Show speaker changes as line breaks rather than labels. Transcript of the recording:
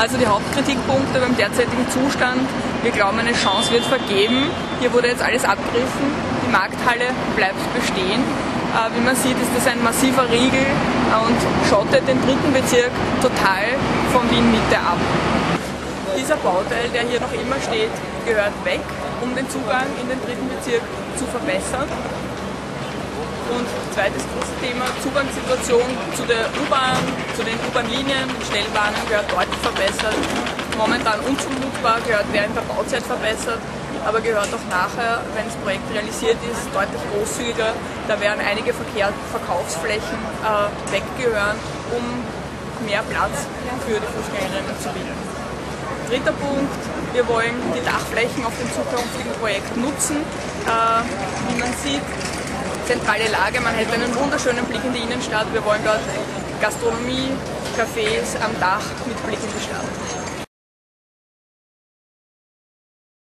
Also die Hauptkritikpunkte beim derzeitigen Zustand. Wir glauben, eine Chance wird vergeben. Hier wurde jetzt alles abgerissen. Die Markthalle bleibt bestehen. Äh, wie man sieht, ist das ein massiver Riegel und schottet den dritten Bezirk total von Wien Mitte ab. Dieser Bauteil, der hier noch immer steht, gehört weg, um den Zugang in den dritten Bezirk zu verbessern. Und zweites großes Thema, Zugangssituation zu der U-Bahn, zu den U-Bahn-Linien, Schnellbahnen gehört deutlich verbessert. Momentan unzumutbar, gehört während der Bauzeit verbessert, aber gehört auch nachher, wenn das Projekt realisiert ist, deutlich großzügiger. Da werden einige Verkehr Verkaufsflächen äh, weggehören, um mehr Platz für die Fußgängerinnen zu bieten. Dritter Punkt, wir wollen die Dachflächen auf dem zukünftigen Projekt nutzen. Äh, wie man sieht, zentrale Lage. Man hätte einen wunderschönen Blick in die Innenstadt. Wir wollen dort Gastronomie, Cafés am Dach mit Blick in die Stadt.